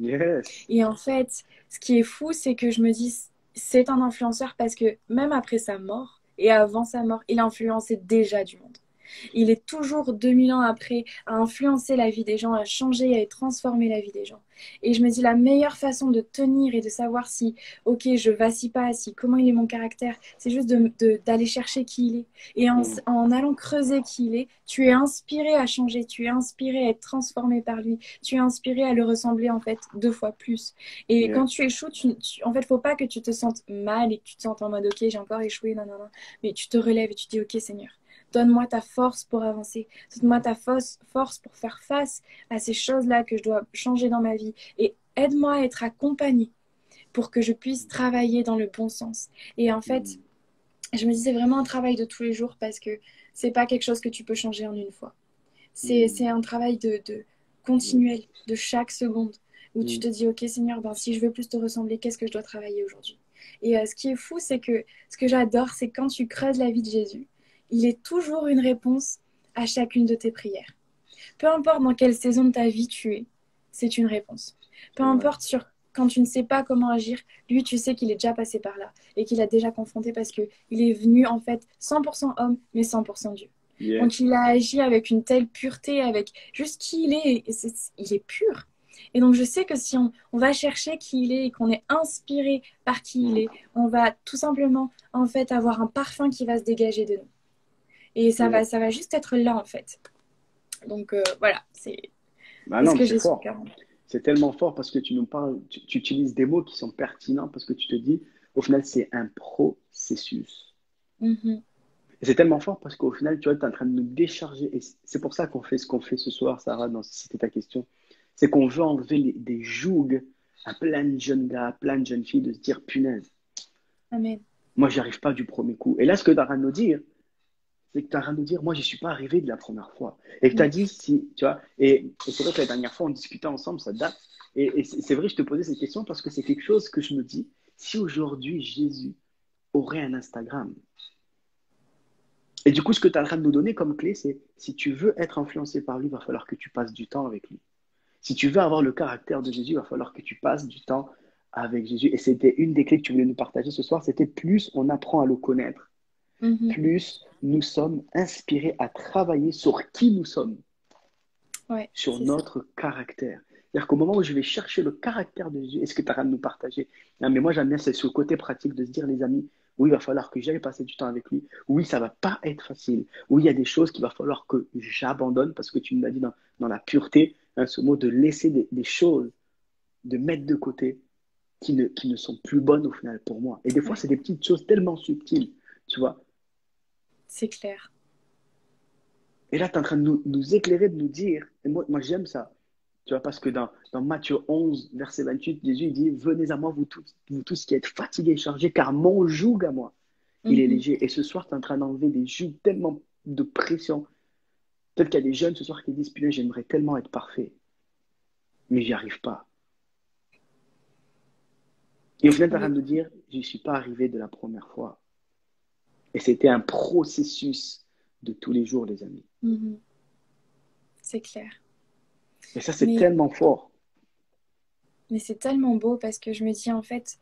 S2: Yes.
S1: Et en fait, ce qui est fou, c'est que je me dis, c'est un influenceur parce que même après sa mort, et avant sa mort, il a influencé déjà du monde. Il est toujours 2000 ans après à influencer la vie des gens, à changer, à transformer la vie des gens. Et je me dis la meilleure façon de tenir et de savoir si, ok, je vacille pas, si comment il est mon caractère, c'est juste d'aller de, de, chercher qui il est. Et en, en, allant creuser qui il est, tu es inspiré à changer, tu es inspiré à être transformé par lui, tu es inspiré à le ressembler en fait deux fois plus. Et yeah. quand tu échoues, tu, tu, en fait, faut pas que tu te sentes mal et que tu te sentes en mode ok, j'ai encore échoué, non, non, non. Mais tu te relèves et tu dis ok, Seigneur Donne-moi ta force pour avancer. Donne-moi ta force, force pour faire face à ces choses-là que je dois changer dans ma vie. Et aide-moi à être accompagnée pour que je puisse travailler dans le bon sens. Et en fait, je me dis c'est vraiment un travail de tous les jours parce que c'est pas quelque chose que tu peux changer en une fois. C'est un travail de, de continuel, de chaque seconde, où tu te dis, ok Seigneur, ben, si je veux plus te ressembler, qu'est-ce que je dois travailler aujourd'hui? Et euh, ce qui est fou, c'est que ce que j'adore, c'est quand tu creuses la vie de Jésus, il est toujours une réponse à chacune de tes prières. Peu importe dans quelle saison de ta vie tu es, c'est une réponse. Peu importe sur quand tu ne sais pas comment agir, lui, tu sais qu'il est déjà passé par là et qu'il a déjà confronté parce qu'il est venu en fait 100% homme, mais 100% Dieu. Yeah. Donc il a agi avec une telle pureté, avec juste qui il est, et est, il est pur. Et donc je sais que si on, on va chercher qui il est et qu'on est inspiré par qui il est, on va tout simplement en fait avoir un parfum qui va se dégager de nous. Et ça, va, ça va juste être là, en fait. Donc, euh, voilà, c'est
S2: bah ce que j'ai fort. C'est tellement fort parce que tu nous parles, tu, tu, utilises des mots qui sont pertinents parce que tu te dis, au final, c'est un processus.
S1: Mm -hmm.
S2: C'est tellement fort parce qu'au final, tu vois, tu es en train de nous décharger. Et c'est pour ça qu'on fait ce qu'on fait ce soir, Sarah, dans, c'était ta question. C'est qu'on veut enlever les, des jougs à plein de jeunes gars, à plein de jeunes filles de se dire, punaise.
S1: Amen.
S2: Moi, j'y arrive pas du premier coup. Et là, ce que tu as à nous dire, c'est que tu as rien de dire, moi, je suis pas arrivé de la première fois. Et que tu as dit, si, tu vois, et, c'est vrai que la dernière fois, on discutait ensemble, ça date. Et, c'est vrai, je te posais cette question parce que c'est quelque chose que je me dis, si aujourd'hui Jésus aurait un Instagram, et du coup, ce que tu as le train de nous donner comme clé, c'est si tu veux être influencé par lui, il va falloir que tu passes du temps avec lui. Si tu veux avoir le caractère de Jésus, il va falloir que tu passes du temps avec Jésus. Et c'était une des clés que tu voulais nous partager ce soir, c'était plus on apprend à le connaître, mhm. plus nous sommes inspirés à travailler sur qui nous sommes, sur notre caractère. C'est-à-dire qu'au moment où je vais chercher le caractère de Jésus, est-ce que tu as à nous partager? Mais moi, j'aime bien, c'est ce côté pratique de se dire, les amis, oui, il va falloir que j'aille passer du temps avec lui. Oui, ça va pas être facile. Oui, il y a des choses qu'il va falloir que j'abandonne parce que tu nous l'as dit dans, la pureté, hein, ce mot de laisser des, des, choses, de mettre de côté qui ne, qui ne sont plus bonnes au final pour moi. Et des fois, c'est des petites choses tellement subtiles, tu vois.
S1: C'est clair.
S2: Et là, tu es en train de nous, nous, éclairer, de nous dire, et moi, moi j'aime ça, tu vois, parce que dans, dans Matthieu 11, verset 28, Jésus dit, venez à moi, vous tous, vous tous qui êtes fatigués et chargés, car mon joug à moi, il est mhm. léger. Et ce soir, tu es en train d'enlever des jougs tellement de pression. Peut-être qu'il y a des jeunes ce soir qui disent, putain, j'aimerais tellement être parfait, mais j'y arrive pas. Et au final, tu es en train de dire, je ne suis pas arrivé de la première fois. Et c'était un processus de tous les jours, les amis.
S1: Mhm. C'est clair.
S2: Et ça, c'est tellement fort.
S1: Mais c'est tellement beau parce que je me dis, en fait,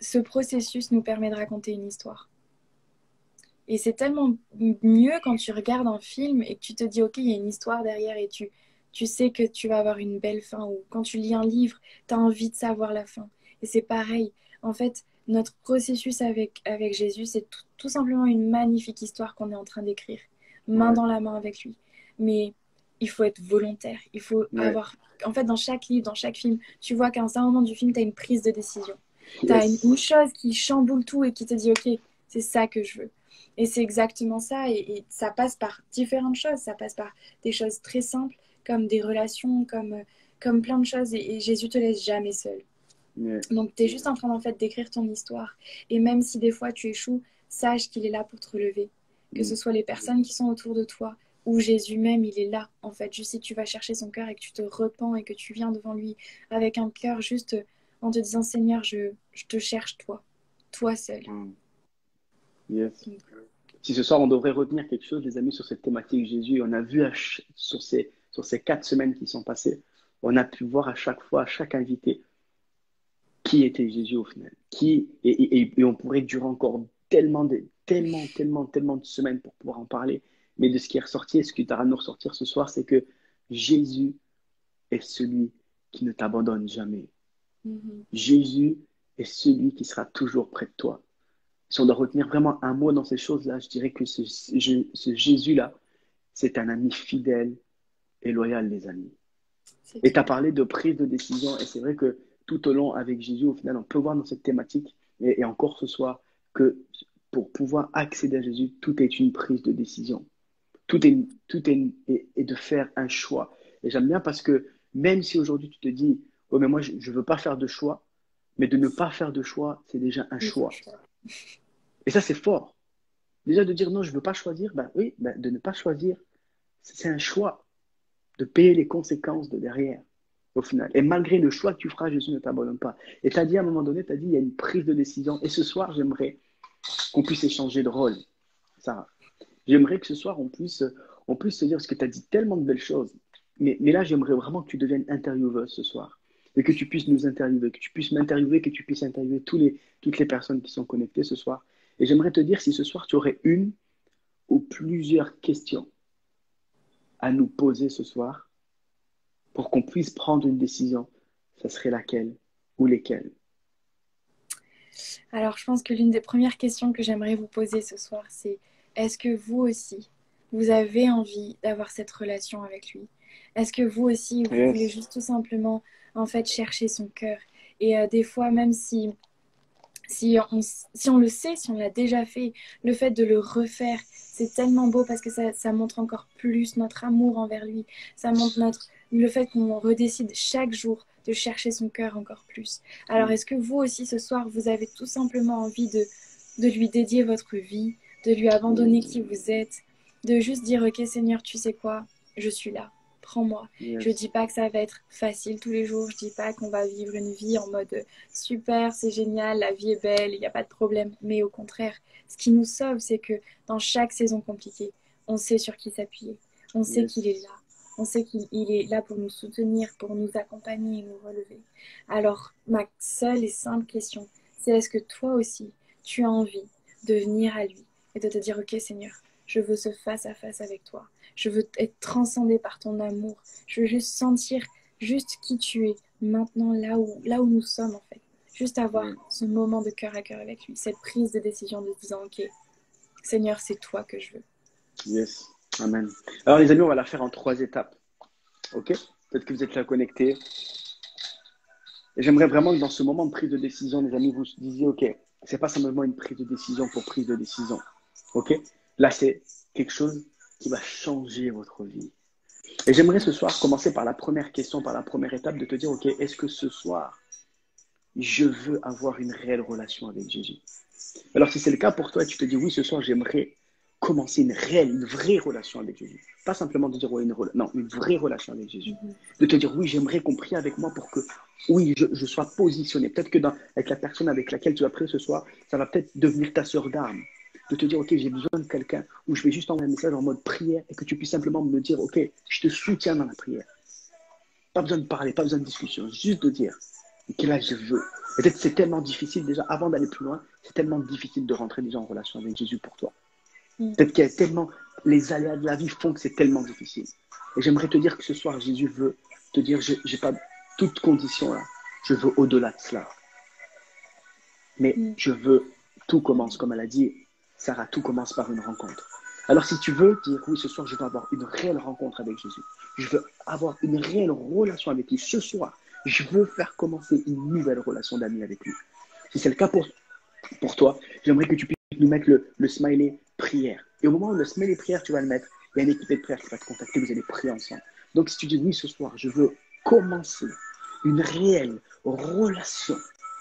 S1: ce processus nous permet de raconter une histoire. Et c'est tellement mieux quand tu regardes un film et que tu te dis, OK, il y a une histoire derrière et tu, tu sais que tu vas avoir une belle fin. Ou quand tu lis un livre, tu as envie de savoir la fin. Et c'est pareil. En fait, notre processus avec, avec Jésus, c'est tout, simplement une magnifique histoire qu'on est en train d'écrire, main dans la main avec lui. Mais il faut être volontaire. Il faut avoir. En fait, dans chaque livre, dans chaque film, tu vois qu'à un certain moment du film, tu as une prise de décision. Tu as une, chose qui chamboule tout et qui te dit Ok, c'est ça que je veux. Et c'est exactement ça. Et, ça passe par différentes choses. Ça passe par des choses très simples, comme des relations, comme, comme plein de choses. Et, et Jésus te laisse jamais seul. Donc, tu es juste en train en fait d'écrire ton histoire. Et même si des fois tu échoues, sache qu'il est là pour te relever. Que ce soit les personnes qui sont autour de toi ou Jésus même, il est là. En fait, juste si tu vas chercher son cœur et que tu te repens et que tu viens devant lui avec un cœur juste en te disant Seigneur, je, je te cherche toi, toi seul. Mm.
S2: Yes. Si ce soir on devrait retenir quelque chose, les amis, sur cette thématique Jésus, on a vu sur, ces, sur ces quatre semaines qui sont passées, on a pu voir à chaque fois, à chaque invité, qui était Jésus au final? Qui, et, et, on pourrait durer encore tellement, de, tellement, tellement, tellement de semaines pour pouvoir en parler. Mais de ce qui est ressorti et ce qui à nous ressortir ce soir, c'est que Jésus est celui qui ne t'abandonne jamais. Mm-hmm. Jésus est celui qui sera toujours près de toi. Si on doit retenir vraiment un mot dans ces choses-là, je dirais que ce, ce Jésus-là, c'est un ami fidèle et loyal, les amis. Et tu as parlé de prise de décision, et c'est vrai que tout au long avec Jésus, au final, on peut voir dans cette thématique, et, encore ce soir, que pour pouvoir accéder à Jésus, tout est une prise de décision. Tout est, tout est, de faire un choix. Et j'aime bien parce que même si aujourd'hui tu te dis, oh mais moi je ne veux pas faire de choix, mais de ne pas faire de choix, c'est déjà un choix. Et ça c'est fort. Déjà de dire non, je ne veux pas choisir, ben oui, ben de ne pas choisir, c'est un choix. De payer les conséquences de derrière final. Et malgré le choix que tu feras, Jésus ne t'abandonne pas. Et tu as dit à un moment donné, tu as dit, il y a une prise de décision. Et ce soir, j'aimerais qu'on puisse échanger de rôle. Sarah. J'aimerais que ce soir, on puisse, on puisse se dire, parce que tu as dit tellement de belles choses. Mais, là, j'aimerais vraiment que tu deviennes intervieweuse ce soir. Et que tu puisses nous interviewer, que tu puisses m'interviewer, que tu puisses interviewer tous toutes les personnes qui sont connectées ce soir. Et j'aimerais te dire si ce soir, tu aurais une ou plusieurs questions à nous poser ce soir pour qu'on puisse prendre une décision, ça serait laquelle ou lesquelles?
S1: Alors, je pense que l'une des premières questions que j'aimerais vous poser ce soir, c'est est-ce que vous aussi, vous avez envie d'avoir cette relation avec lui? Est-ce que vous aussi, vous voulez juste tout simplement, en fait, chercher son cœur? Et euh, des fois, même si si on, si on, le sait, si on l'a déjà fait, le fait de le refaire, c'est tellement beau parce que ça, ça, montre encore plus notre amour envers lui. Ça montre notre, le fait qu'on redécide chaque jour de chercher son cœur encore plus. Alors, mm. est-ce que vous aussi, ce soir, vous avez tout simplement envie de, de lui dédier votre vie, de lui abandonner qui vous êtes, de juste dire, ok Seigneur, tu sais quoi, je suis là, prends-moi.
S2: Yes.
S1: Je dis pas que ça va être facile tous les jours, je dis pas qu'on va vivre une vie en mode super, c'est génial, la vie est belle, il n'y a pas de problème. Mais au contraire, ce qui nous sauve, c'est que dans chaque saison compliquée, on sait sur qui s'appuyer, on sait qu'il est là, on sait qu'il il est là pour nous soutenir, pour nous accompagner et nous relever. Alors, ma seule et simple question, c'est est-ce que toi aussi, tu as envie de venir à lui et de te dire, ok Seigneur, je veux ce face à face avec toi. Je veux être transcendé par ton amour. Je veux juste sentir juste qui tu es maintenant là où, là où nous sommes en fait. Juste avoir ce moment de cœur à cœur avec lui, cette prise de décision de se disant ok, Seigneur, c'est toi que je veux.
S2: Yes. Amen. Alors, les amis, on va la faire en trois étapes. OK? Peut-être que vous êtes là connectés. J'aimerais vraiment que dans ce moment de prise de décision, les amis, vous disiez OK, c'est pas simplement une prise de décision pour prise de décision. OK? Là, c'est quelque chose qui va changer votre vie. Et j'aimerais ce soir commencer par la première question, par la première étape, de te dire OK, est-ce que ce soir, je veux avoir une réelle relation avec Jésus? Alors, si c'est le cas pour toi, tu te dis oui, ce soir, j'aimerais commencer une réelle, une vraie relation avec Jésus. Pas simplement de dire ouais, une rela- non, une vraie relation avec Jésus. De te dire oui, j'aimerais qu'on prie avec moi pour que oui, je, je sois positionné. Peut-être que dans, avec la personne avec laquelle tu vas prier ce soir, ça va peut-être devenir ta sœur d'armes. De te dire ok, j'ai besoin de quelqu'un où je vais juste envoyer un message en mode prière et que tu puisses simplement me dire ok, je te soutiens dans la prière. Pas besoin de parler, pas besoin de discussion, juste de dire ok là je veux. Peut-être que c'est tellement difficile déjà avant d'aller plus loin, c'est tellement difficile de rentrer déjà en relation avec Jésus pour toi.
S1: Mm.
S2: Peut-être qu'il y a tellement, les aléas de la vie font que c'est tellement difficile. Et j'aimerais te dire que ce soir, Jésus veut te dire, je n'ai pas toute condition là. Je veux au-delà de cela. Mais
S1: Mm.
S2: je veux, tout commence, comme elle a dit, Sarah, tout commence par une rencontre. Alors si tu veux dire, oui, ce soir, je veux avoir une réelle rencontre avec Jésus. Je veux avoir une réelle relation avec lui. Ce soir, je veux faire commencer une nouvelle relation d'amis avec lui. Si c'est le cas pour, pour toi, j'aimerais que tu puisses nous mettre le, le smiley prière. Et au moment où le smiley prière, tu vas le mettre, il y a une équipe de prière qui va te contacter, vous allez prier ensemble. Donc si tu dis oui ce soir, je veux commencer une réelle relation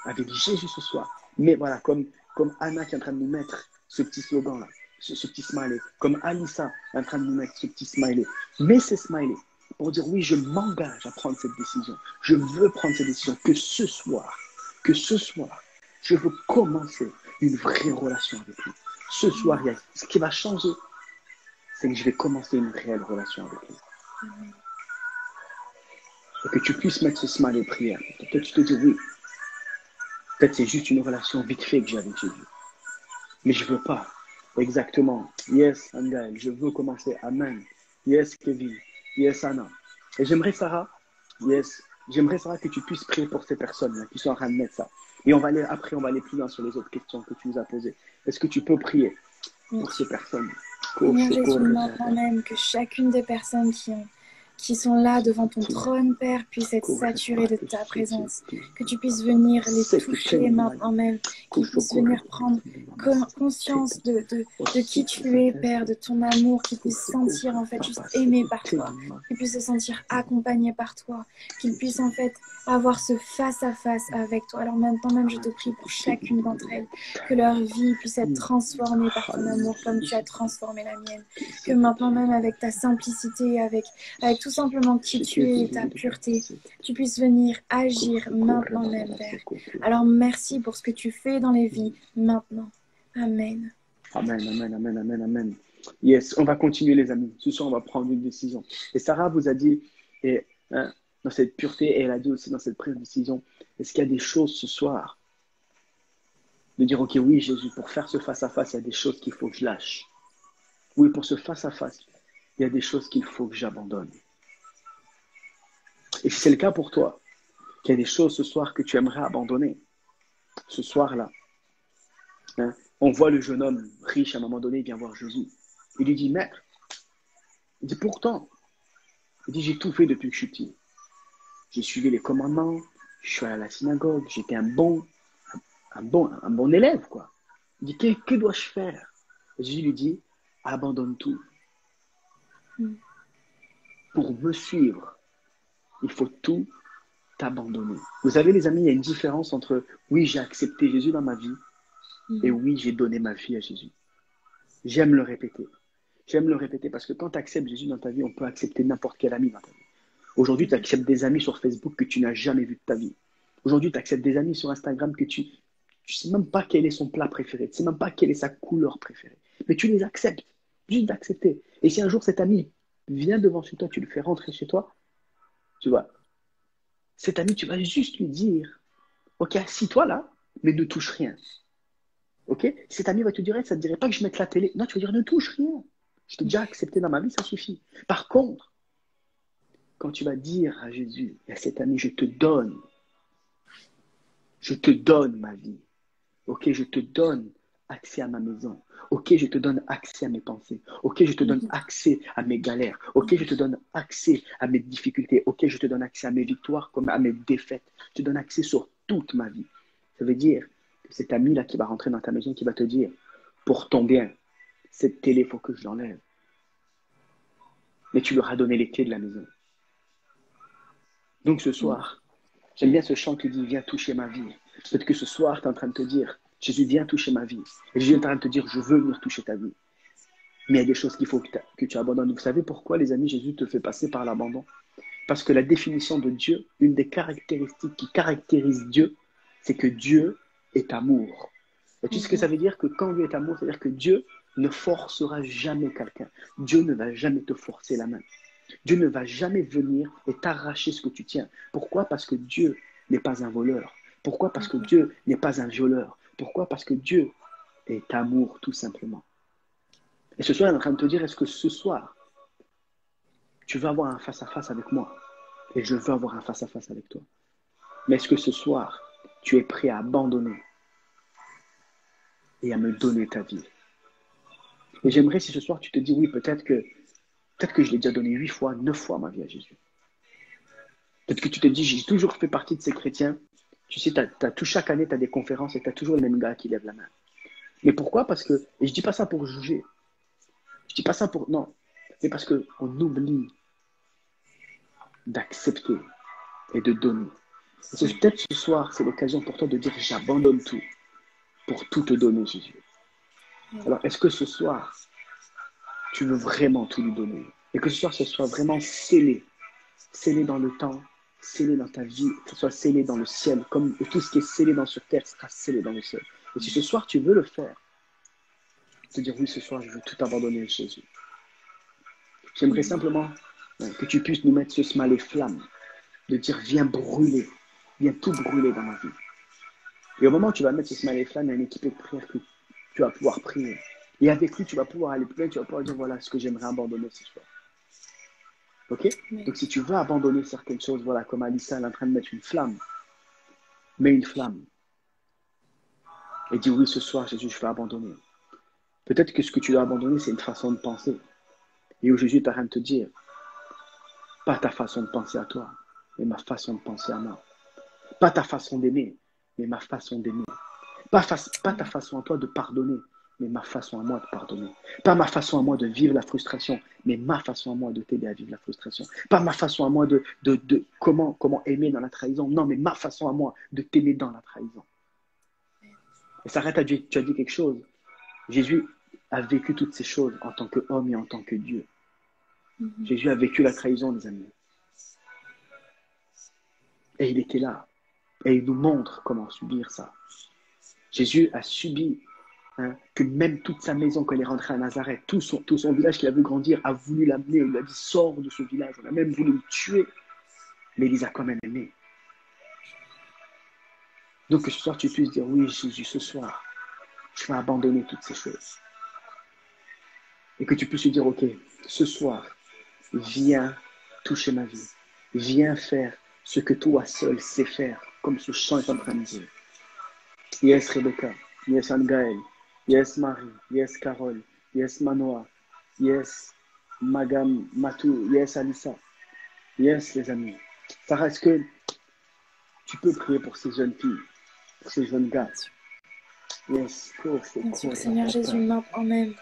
S2: avec Jésus ce soir. Mais voilà, comme, comme Anna qui est en train de nous mettre ce petit slogan-là, ce, ce petit smiley, comme Alissa est en train de nous mettre ce petit smiley. Mets ce smiley pour dire oui, je m'engage à prendre cette décision. Je veux prendre cette décision. Que ce soir, que ce soir, je veux commencer une vraie relation avec lui. Ce soir, ce qui va changer, c'est que je vais commencer une réelle relation avec lui. Et que tu puisses mettre ce smile et prière. Peut-être tu te dis oui. Peut-être c'est juste une relation vite fait que j'ai avec Jésus. Mais je veux pas. Exactement. Yes, Angael, je veux commencer. Amen. Yes, Kevin. Yes, Anna. Et j'aimerais, Sarah, yes, j'aimerais, Sarah, que tu puisses prier pour ces personnes-là qui sont en train de mettre ça. Et on va aller, après, on va aller plus loin sur les autres questions que tu nous as posées. Est-ce que tu peux prier pour ces personnes?
S1: Seigneur Jésus, maintenant même que chacune des personnes qui, ont, qui sont là devant ton trône, Père, puisse être saturée de ta présence. Que tu puisses venir les toucher maintenant même. Qu'ils puissent venir prendre con- conscience de, de, de qui tu es, Père, de ton amour, qu'ils puissent sentir en fait juste aimé par toi, qu'ils puissent se sentir accompagnés par toi, qu'ils puissent en fait avoir ce face à face avec toi. Alors maintenant même, je te prie pour chacune d'entre elles, que leur vie puisse être transformée par ton amour comme tu as transformé la mienne. Que maintenant même avec ta simplicité, avec, avec tout simplement qui tu es et ta pureté, tu puisses venir agir maintenant même, Père. Alors merci pour ce que tu fais dans les vies maintenant. Amen.
S2: Amen, amen, amen, amen, amen. Yes, on va continuer les amis. Ce soir, on va prendre une décision. Et Sarah vous a dit, et, hein, dans cette pureté, et elle a dit aussi dans cette prise de décision, est-ce qu'il y a des choses ce soir De dire, ok, oui Jésus, pour faire ce face-à-face, il y a des choses qu'il faut que je lâche. Oui, pour ce face-à-face, il y a des choses qu'il faut que j'abandonne. Et si c'est le cas pour toi, qu'il y a des choses ce soir que tu aimerais abandonner, ce soir-là, hein, on voit le jeune homme riche, à un moment donné, il vient voir Jésus. Il lui dit, Maître, il dit, pourtant, il dit, j'ai tout fait depuis que je suis petit. J'ai suivi les commandements, je suis allé à la synagogue, j'étais un bon, un bon, un bon élève, quoi. Il dit, que, que dois-je faire? Jésus lui dit, abandonne tout.
S1: Mm.
S2: Pour me suivre, il faut tout t'abandonner. Vous savez, les amis, il y a une différence entre, oui, j'ai accepté Jésus dans ma vie, et oui, j'ai donné ma vie à Jésus. J'aime le répéter. J'aime le répéter parce que quand tu acceptes Jésus dans ta vie, on peut accepter n'importe quel ami dans ta vie. Aujourd'hui, tu acceptes des amis sur Facebook que tu n'as jamais vu de ta vie. Aujourd'hui, tu acceptes des amis sur Instagram que tu ne sais même pas quel est son plat préféré, tu ne sais même pas quelle est sa couleur préférée. Mais tu les acceptes, juste d'accepter. Et si un jour cet ami vient devant chez toi, tu le fais rentrer chez toi, tu vois, cet ami, tu vas juste lui dire, ok, assis-toi là, mais ne touche rien. Ok? Cet ami va te dire, ça ne dirait pas que je mette la télé. Non, tu vas dire, ne touche rien. Je t'ai déjà accepté dans ma vie, ça suffit. Par contre, quand tu vas dire à Jésus, à cet ami, je te donne, je te donne ma vie. Ok, je te donne accès à ma maison. Ok, je te donne accès à mes pensées. Ok, je te donne mhm. accès à mes galères. Ok, je te donne accès à mes difficultés. Ok, je te donne accès à mes victoires comme à mes défaites. Je te donne accès sur toute ma vie. Ça veut dire que cet ami-là qui va rentrer dans ta maison, qui va te dire, pour ton bien, cette télé, il faut que je l'enlève. Mais tu leur as donné les clés de la maison. Donc ce soir, j'aime bien ce chant qui dit, viens toucher ma vie. Peut-être que ce soir, tu es en train de te dire, Jésus, viens toucher ma vie. Et Jésus est en train de te dire, je veux venir toucher ta vie. Mais il y a des choses qu'il faut que, tu abandonnes. Vous savez pourquoi, les amis, Jésus te fait passer par l'abandon? Parce que la définition de Dieu, une des caractéristiques qui caractérise Dieu, c'est que Dieu est amour. Et tu sais ce que ça veut dire? Que quand Dieu est amour, c'est-à-dire que Dieu ne forcera jamais quelqu'un. Dieu ne va jamais te forcer la main. Dieu ne va jamais venir et t'arracher ce que tu tiens. Pourquoi? Parce que Dieu n'est pas un voleur. Pourquoi? Parce que Dieu n'est pas un violeur. Pourquoi? Parce que Dieu est amour, tout simplement. Et ce soir, il est en train de te dire, est-ce que ce soir, tu veux avoir un face-à-face avec moi? Et je veux avoir un face-à-face avec toi. Mais est-ce que ce soir, tu es prêt à abandonner et à me donner ta vie? Et j'aimerais si ce soir, tu te dis, oui, peut-être que, peut-être que je l'ai déjà donné huit fois, neuf fois ma vie à Jésus. Peut-être que tu te dis, j'ai toujours fait partie de ces chrétiens tu sais, tout, chaque année, tu as des conférences et tu as toujours le même gars qui lève la main. Mais pourquoi? Parce que, et je dis pas ça pour juger. Je dis pas ça pour. Non. C'est parce qu'on oublie d'accepter et de donner. Peut-être ce soir, c'est l'occasion pour toi de dire j'abandonne tout pour tout te donner, Jésus. Alors, est-ce que ce soir, tu veux vraiment tout lui donner? Et que ce soir, ce soit vraiment scellé, scellé dans le temps, scellé dans ta vie, que ce soit scellé dans le ciel, comme tout ce qui est scellé dans sur terre sera scellé dans le ciel. Et si ce soir tu veux le faire, te dire oui, ce soir je veux tout abandonner Jésus. J'aimerais simplement que tu puisses nous mettre ce smile et flamme, de dire viens brûler, viens tout brûler dans ma vie. Et au moment où tu vas mettre ce smile et flamme, il y a une équipe de prière que tu vas pouvoir prier. Et avec lui, tu vas pouvoir aller plus loin, tu vas pouvoir dire voilà ce que j'aimerais abandonner ce soir. Ok Donc si tu veux abandonner certaines choses, voilà, comme Alissa est en train de mettre une flamme, mets une flamme. Et dis oui, ce soir, Jésus, je vais abandonner. Peut-être que ce que tu dois abandonner, c'est une façon de penser. Et où Jésus est en train de te dire, pas ta façon de penser à toi, mais ma façon de penser à moi. Pas ta façon d'aimer, mais ma façon d'aimer. Pas, pas ta façon à toi de pardonner, mais ma façon à moi de pardonner. Pas ma façon à moi de vivre la frustration, mais ma façon à moi de t'aider à vivre la frustration. Pas ma façon à moi de, de, comment, comment aimer dans la trahison, non, mais ma façon à moi de t'aimer dans la trahison. Et s'arrête à Dieu, tu as dit quelque chose. Jésus a vécu toutes ces choses en tant qu'homme et en tant que Dieu. Mm-hmm. Jésus a vécu la trahison, les amis. Et il était là. Et il nous montre comment subir ça. Jésus a subi Hein, que même toute sa maison, quand elle est rentrée à Nazareth, tout son, tout son village qu'il a vu grandir, a voulu l'amener. Il lui a dit Sors de ce village. On a même voulu le tuer. Mais il les a quand même aimés. Donc que ce soir, tu puisses dire Oui, Jésus, ce soir, je vais abandonner toutes ces choses. Et que tu puisses lui dire Ok, ce soir, viens toucher ma vie. Viens faire ce que toi seul sais faire, comme ce chant est en train de dire. Yes, Rebecca. Yes, Anne-Gaël. Yes, Marie. Yes, Carole. Yes, Manoa. Yes, Magam Matou. Yes, Alissa. Yes, les amis. Sarah, est-ce que tu peux prier pour ces jeunes filles, pour ces jeunes gars?
S1: Yes, Merci, Seigneur Jésus, maintenant même,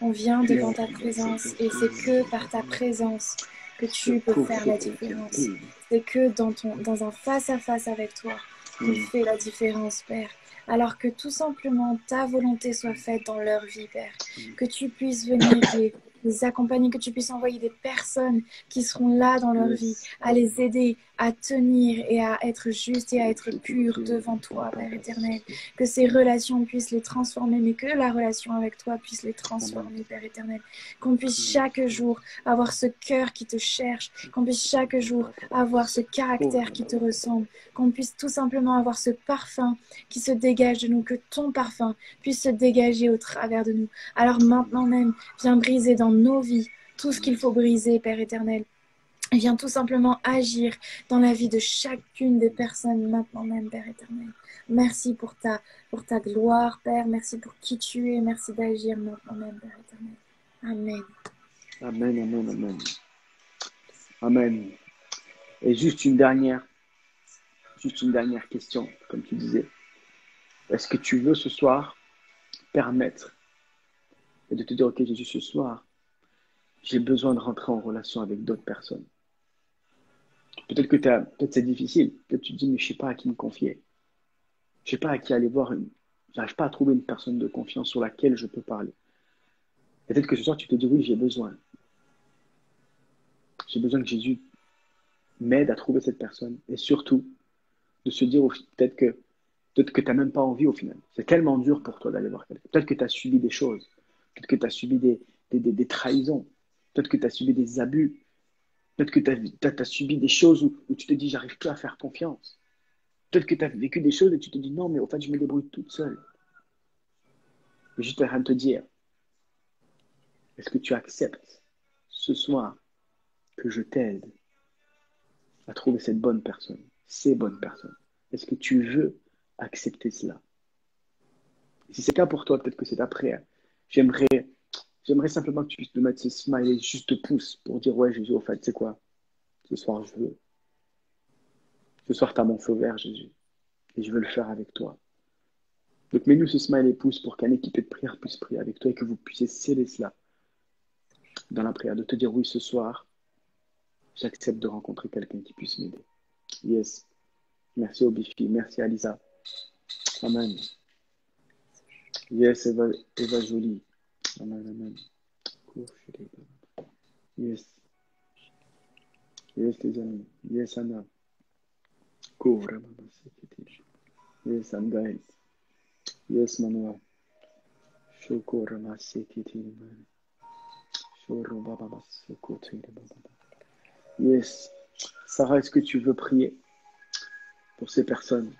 S1: on vient devant ta présence et c'est que par ta présence que tu peux faire la différence. C'est que dans, ton, dans un face-à-face -face avec toi, tu fais la différence, Père alors que tout simplement ta volonté soit faite dans leur vie, Père. Que tu puisses venir et les accompagner, que tu puisses envoyer des personnes qui seront là dans leur vie, à les aider à tenir et à être justes et à être purs devant toi, Père éternel. Que ces relations puissent les transformer, mais que la relation avec toi puisse les transformer, Père éternel. Qu'on puisse chaque jour avoir ce cœur qui te cherche, qu'on puisse chaque jour avoir ce caractère qui te ressemble, qu'on puisse tout simplement avoir ce parfum qui se dégage de nous, que ton parfum puisse se dégager au travers de nous. Alors maintenant même, viens briser dans nos vies tout ce qu'il faut briser, Père éternel. Viens tout simplement agir dans la vie de chacune des personnes maintenant même, Père éternel. Merci pour ta, pour ta gloire, Père. Merci pour qui tu es. Merci d'agir maintenant même, Père éternel. Amen.
S2: Amen, amen, amen. Amen. Et juste une dernière, juste une dernière question, comme tu disais. Est-ce que tu veux ce soir permettre et de te dire, ok Jésus, ce soir, j'ai besoin de rentrer en relation avec d'autres personnes? Peut-être que peut c'est difficile. Peut-être tu te dis, mais je ne sais pas à qui me confier. Je ne sais pas à qui aller voir. Une... n'arrive pas à trouver une personne de confiance sur laquelle je peux parler. Peut-être que ce soir, tu te dis, oui, j'ai besoin. J'ai besoin que Jésus m'aide à trouver cette personne. Et surtout, de se dire peut-être que peut-être que tu n'as même pas envie au final. C'est tellement dur pour toi d'aller voir quelqu'un. Peut-être que tu as subi des choses. Peut-être que tu as subi des, des trahisons. Peut-être que tu as subi des abus. Peut-être que tu as, subi des choses où, tu te dis, j'arrive plus à faire confiance. Peut-être que tu as vécu des choses et tu te dis, non, mais au fait, je me débrouille toute seule. Mais juste rien te dire, est-ce que tu acceptes ce soir que je t'aide à trouver cette bonne personne, ces bonnes personnes? Est-ce que tu veux accepter cela? Si c'est cas pour toi, peut-être que c'est après. J'aimerais J'aimerais simplement que tu puisses me mettre ce smiley juste pouce pour dire Ouais, Jésus, au fait, c'est quoi? Ce soir, je veux. Ce soir, tu as mon feu vert, Jésus. Et je veux le faire avec toi. Donc, mets-nous ce smiley pouce pour qu'un équipé de prière puisse prier avec toi et que vous puissiez sceller cela dans la prière. De te dire Oui, ce soir, j'accepte de rencontrer quelqu'un qui puisse m'aider. Yes. Merci Obifi. Merci Alisa. Amen. Yes, Eva Jolie. Yes. Yes, les amis. Yes, Anna. Couvre, Yes, I'm guys. Yes, Manuel. Shukura masikiti Shuru baba basukuti Yes. Sarah, est-ce que tu veux prier pour ces personnes?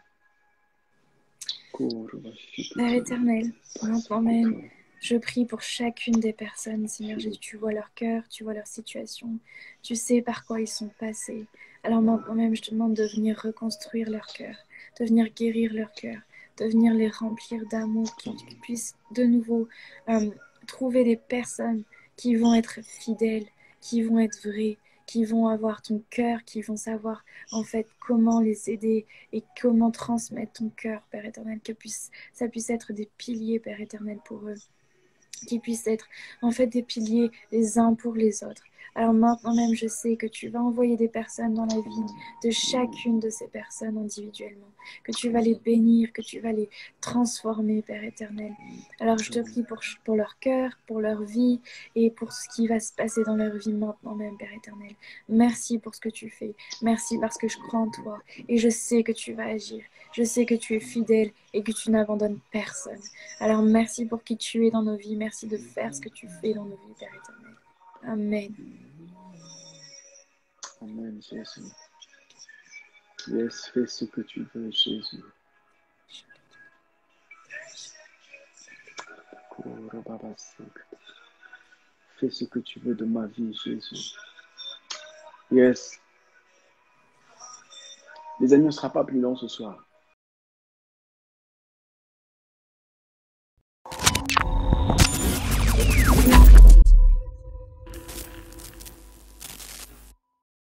S1: Père éternel, maintenant même, je prie pour chacune des personnes, Seigneur Jésus. Tu vois leur cœur, tu vois leur situation, tu sais par quoi ils sont passés. Alors moi-même, je te demande de venir reconstruire leur cœur, de venir guérir leur cœur, de venir les remplir d'amour, qu'ils puissent de nouveau euh, trouver des personnes qui vont être fidèles, qui vont être vraies, qui vont avoir ton cœur, qui vont savoir en fait comment les aider et comment transmettre ton cœur, Père éternel, que puisse, ça puisse être des piliers, Père éternel, pour eux qui puissent être en fait des piliers les uns pour les autres. Alors maintenant même, je sais que tu vas envoyer des personnes dans la vie de chacune de ces personnes individuellement, que tu vas les bénir, que tu vas les transformer, Père éternel. Alors je te prie pour, pour leur cœur, pour leur vie et pour ce qui va se passer dans leur vie maintenant même, Père éternel. Merci pour ce que tu fais. Merci parce que je crois en toi et je sais que tu vas agir. Je sais que tu es fidèle et que tu n'abandonnes personne. Alors merci pour qui tu es dans nos vies. Merci de faire ce que tu fais dans nos vies, Père éternel. Amen.
S2: Amen, Jésus. Yes, fais ce que tu veux, Jésus. Fais ce que tu veux de ma vie, Jésus. Yes. Les amis, on ne sera pas plus long ce soir.